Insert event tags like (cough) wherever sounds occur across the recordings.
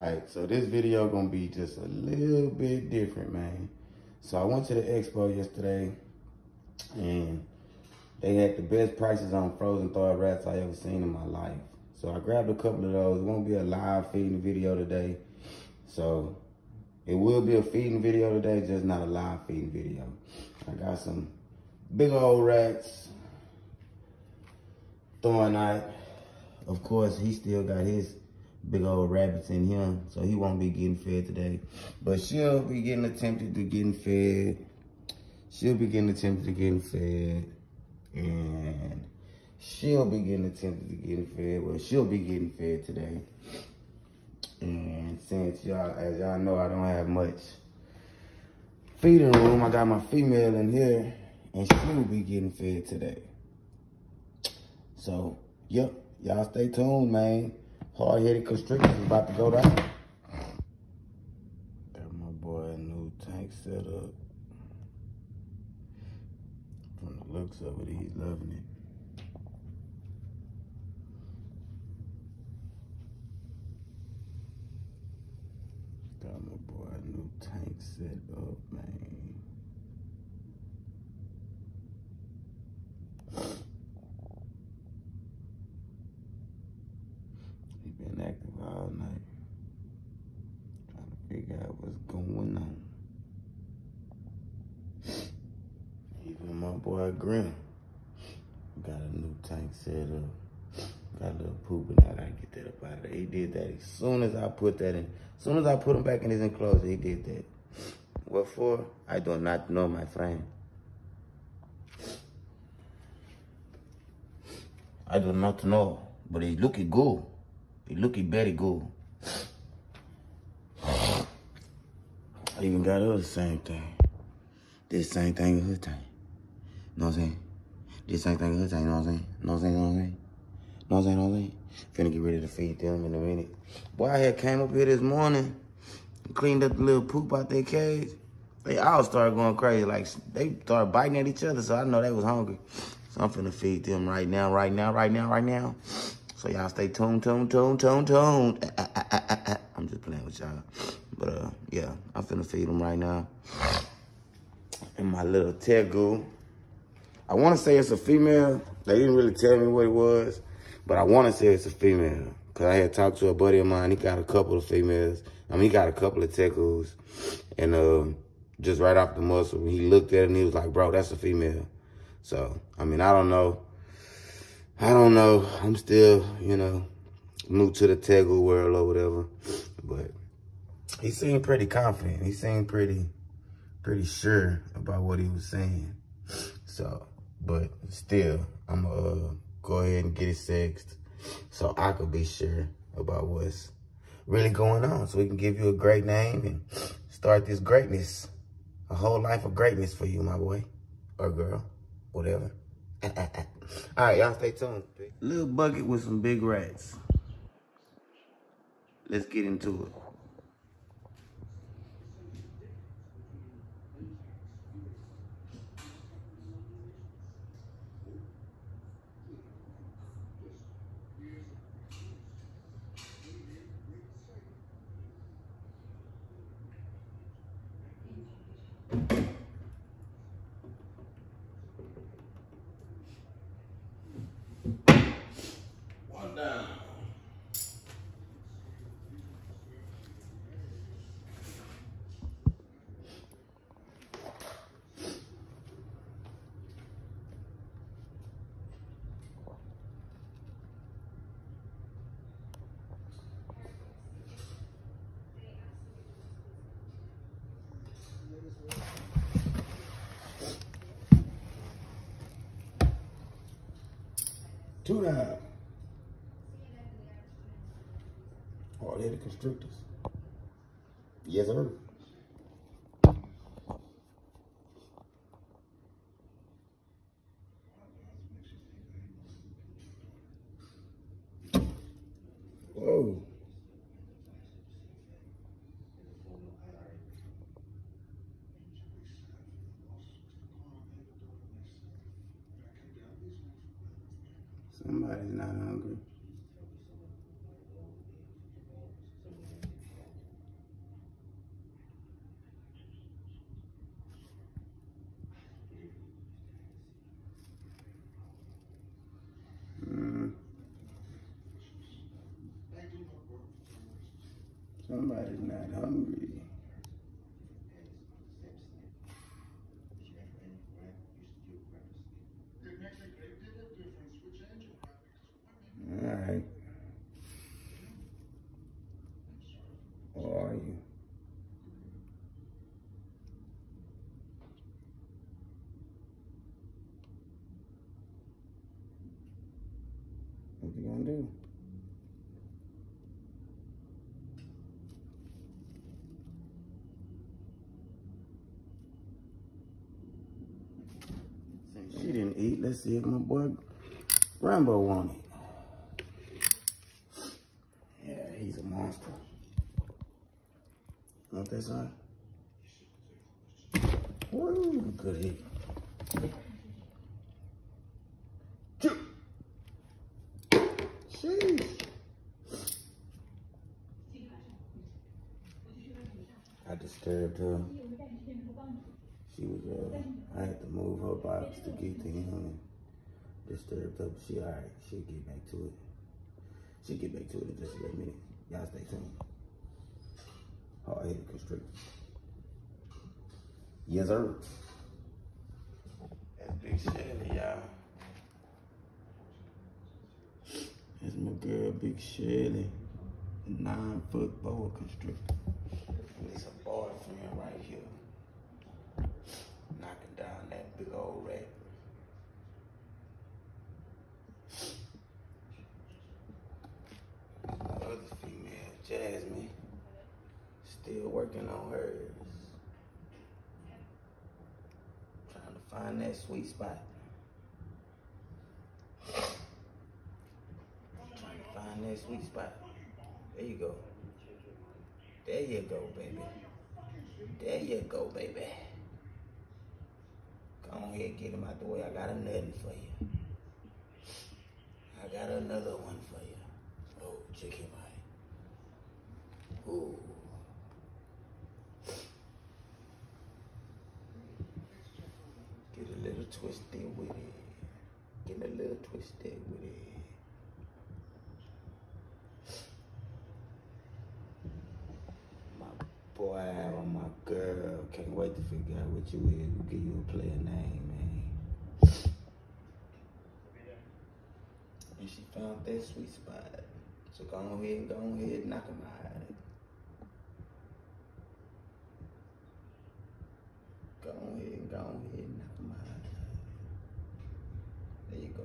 Alright, so this video gonna be just a little bit different, man. So I went to the expo yesterday and they had the best prices on frozen thawed rats I ever seen in my life. So I grabbed a couple of those. It won't be a live feeding video today. So it will be a feeding video today, just not a live feeding video. I got some big old rats. Thornite. Of course, he still got his big old rabbits in him, so he won't be getting fed today. But she'll be getting attempted to getting fed. She'll be getting attempted to getting fed. And she'll be getting attempted to getting fed. Well, she'll be getting fed today. And since y'all, as y'all know, I don't have much feeding room, I got my female in here, and she'll be getting fed today. So, yep, y'all stay tuned, man. Hard-headed constrictors is about to go down. Got my boy a new tank set up. From the looks of it, he's loving it. Got my boy a new tank set up, man. He been active all night. Trying to figure out what's going on. Even my boy Grim got a new tank set up. Got a little poop and I get that up out of there. He did that as soon as I put that in. As soon as I put him back in his enclosure, he did that. What for? I do not know, my friend. I do not know, but he looking good. He looking very good. I even got other same thing. This same thing is her thing. Know what I'm saying? This same thing you know what I'm saying? Know what I'm saying? Know what I'm saying? Saying? Know what I'm saying? Finna get ready to feed them in a minute. Boy, I had came up here this morning cleaned up the little poop out their cage. They all started going crazy. Like, they started biting at each other, so I know they was hungry. So I'm finna feed them right now, right now, right now, right now. So y'all stay tuned, tuned, tuned, tuned, tuned. Ah, ah, ah. I'm just playing with y'all. But, uh, yeah, I'm finna feed them right now. And my little tegu. I want to say it's a female. They didn't really tell me what it was. But I want to say it's a female. Because I had talked to a buddy of mine. He got a couple of females. I mean, he got a couple of tegus. And um, just right off the muscle, he looked at it and he was like, bro, that's a female. So, I mean, I don't know. I don't know. I'm still, you know, new to the Tegu world or whatever. But he seemed pretty confident. He seemed pretty, pretty sure about what he was saying. So, but still, I'm going to uh, go ahead and get it sexed so I could be sure about what's really going on. So we can give you a great name and start this greatness. A whole life of greatness for you, my boy or girl, whatever. (laughs) All right, y'all stay tuned. Little bucket with some big rats. Let's get into it. One down. Two down. Hard-headed constrictors. Yes, sir. Whoa. Somebody's not hungry. Somebody's not hungry. All right. Or are you? What you gonna do? Since she didn't eat, let's see if my boy Rambo want it. Yeah, he's a monster. Want that son? Woo, good hit. Sheesh. I disturbed her. She was, uh, I had to move her box to get to him and disturbed her, but she all right. She'll get back to it. She'll get back to it in just a minute. Y'all stay tuned. Hard-headed constrictor. Yes, sir. That's Big Shelly, y'all. That's my girl, Big Shelly. Nine foot boa constrictor. And it's a boyfriend right here. Knocking down that big old rat. My other female, Jasmine, still working on hers. Trying to find that sweet spot. Trying to find that sweet spot. There you go. There you go, baby. There you go, baby. Go on ahead, get him out the way. I got another for you. I got another one for you. Oh, check him out. Ooh. Get a little twisted with it. Get a little twisted with it. My boy or my girl. Can't wait to figure out what you is. We'll give you a player name, man. And she found that sweet spot. So go ahead, go on ahead, knock him out. Go ahead, go on ahead, knock him out. There you go.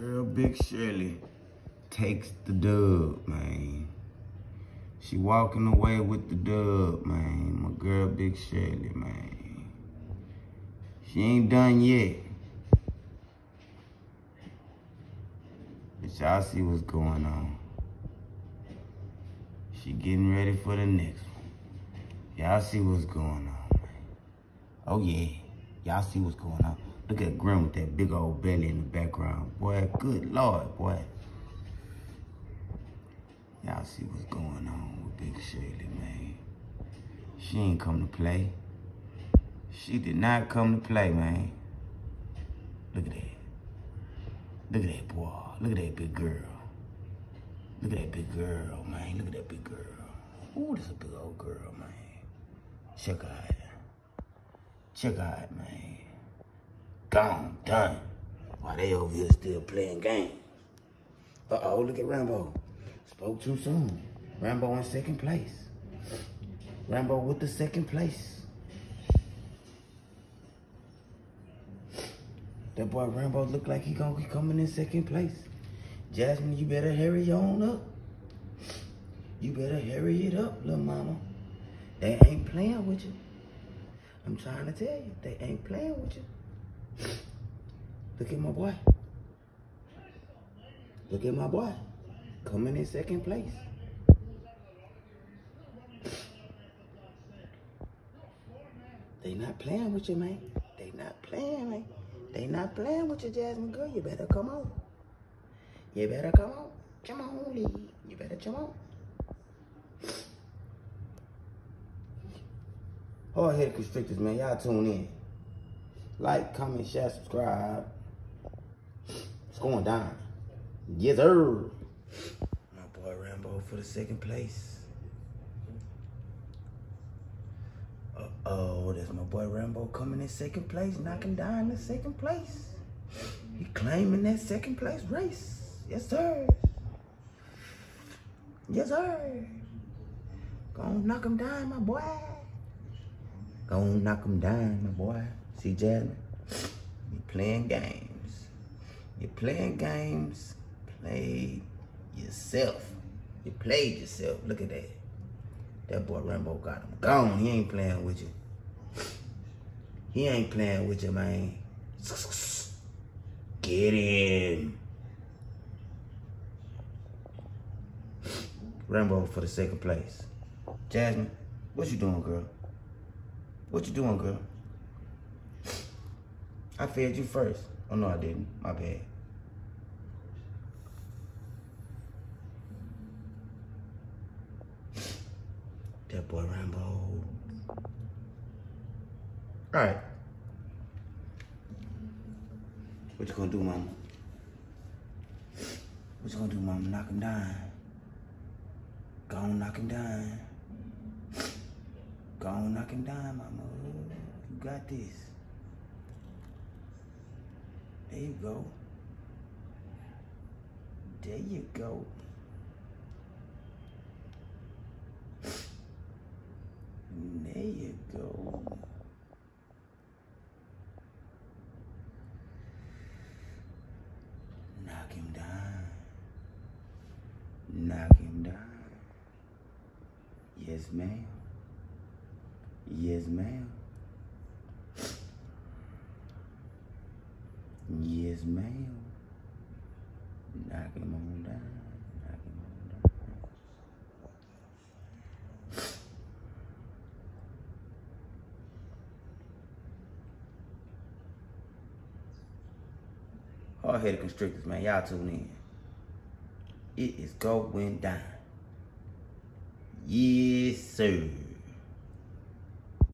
Girl, Big Shirley takes the dub, man. She walking away with the dub, man. My girl, Big Shirley, man. She ain't done yet. But y'all see what's going on. She getting ready for the next one. Y'all see what's going on, man. Oh, yeah. Y'all see what's going on. Look at Grim with that big old belly in the background. Boy, good Lord, boy. Y'all see what's going on with Big Shirley, man. She ain't come to play. She did not come to play, man. Look at that. Look at that boy. Look at that big girl. Look at that big girl, man. Look at that big girl. Ooh, this a big old girl, man. Check her out. Check her out, man. Gone, done. Why they over here still playing games. Uh-oh, look at Rambo. Spoke too soon. Rambo in second place. Rambo with the second place. That boy Rambo look like he gonna be coming in second place. Jasmine, you better hurry on up. You better hurry it up, little mama. They ain't playing with you. I'm trying to tell you, they ain't playing with you. Look at my boy. Look at my boy. Coming in second place. They not playing with you, man. They not playing, man. They not playing with you, Jasmine girl. You better come on. You better come on. Come on, Lee. You better come on. Hard headed constrictors, man. Y'all tune in. Like, comment, share, subscribe. It's going down. Yes, sir. My boy Rambo for the second place. Uh-oh, there's my boy Rambo coming in second place, knocking down the second place. He claiming that second place race. Yes, sir. Yes, sir. Gonna knock him down, my boy. Gonna knock him down, my boy. See, Jasmine? You playing games. You playing games. Play yourself. You played yourself. Look at that. That boy Rambo got him gone. He ain't playing with you. He ain't playing with you, man. Get him. Rambo for the second place. Jasmine, what you doing, girl? What you doing, girl? I fed you first. Oh, no, I didn't. My bad. That boy Rambo. All right. What you gonna do, mama? What you gonna do, mama? Knock him down. Go on, knock him down. Go on, knock him down, mama. You got this. There you go. There you go. There you go. Knock him down. Knock him down. Yes, ma'am. Yes, ma'am. Yes, ma'am. Knock him on down. Knock him on down. Hard-headed constrictors, man. Y'all tune in. It is going down. Yes, sir.